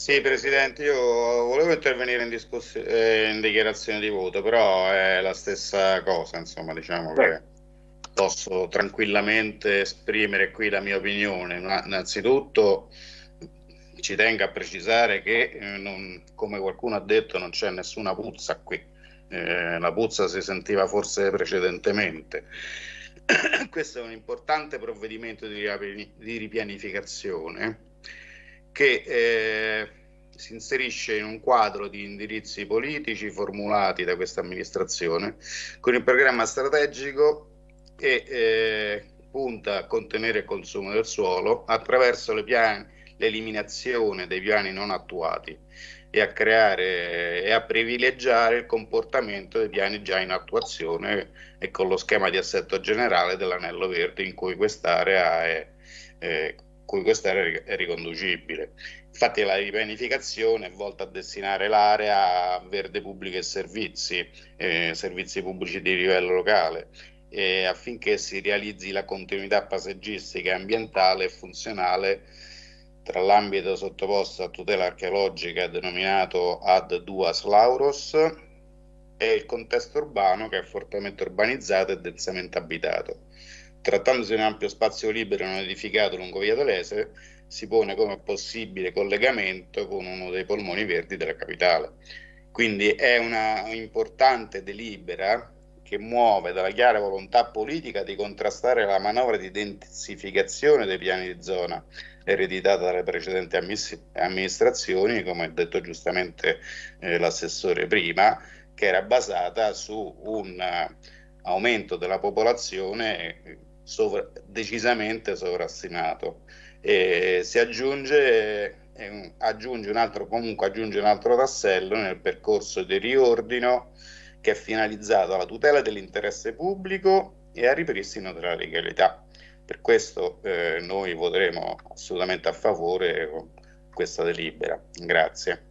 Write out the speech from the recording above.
Sì, Presidente, io volevo intervenire in, eh, in, dichiarazione di voto, però è la stessa cosa, insomma, diciamo Beh. che posso tranquillamente esprimere qui la mia opinione. Innanzitutto ci tengo a precisare che, eh, non, come qualcuno ha detto, non c'è nessuna puzza qui. Eh, la puzza si sentiva forse precedentemente. Questo è un importante provvedimento di, di ripianificazione che eh, si inserisce in un quadro di indirizzi politici formulati da questa amministrazione con il programma strategico e eh, punta a contenere il consumo del suolo attraverso l'eliminazione dei piani non attuati e a creare e a privilegiare il comportamento dei piani già in attuazione e con lo schema di assetto generale dell'anello verde in cui quest'area è, eh, cui quest'area è riconducibile. Infatti la ripianificazione è volta a destinare l'area a verde pubblico e servizi, eh, servizi pubblici di livello locale, eh, affinché si realizzi la continuità paesaggistica, ambientale e funzionale tra l'ambito sottoposto a tutela archeologica denominato ad duas lauros e il contesto urbano che è fortemente urbanizzato e densamente abitato. Trattandosi di un ampio spazio libero non edificato lungo Via Dolese, si pone come possibile collegamento con uno dei polmoni verdi della capitale. Quindi è una importante delibera che muove dalla chiara volontà politica di contrastare la manovra di intensificazione dei piani di zona ereditata dalle precedenti amministrazioni, come ha detto giustamente eh, l'assessore prima, che era basata su un uh, aumento della popolazione sovra- decisamente sovrastimato. E si aggiunge, eh, aggiunge un altro, comunque aggiunge un altro tassello nel percorso di riordino che è finalizzato alla tutela dell'interesse pubblico e al ripristino della legalità. Per questo eh, noi voteremo assolutamente a favore questa delibera. Grazie.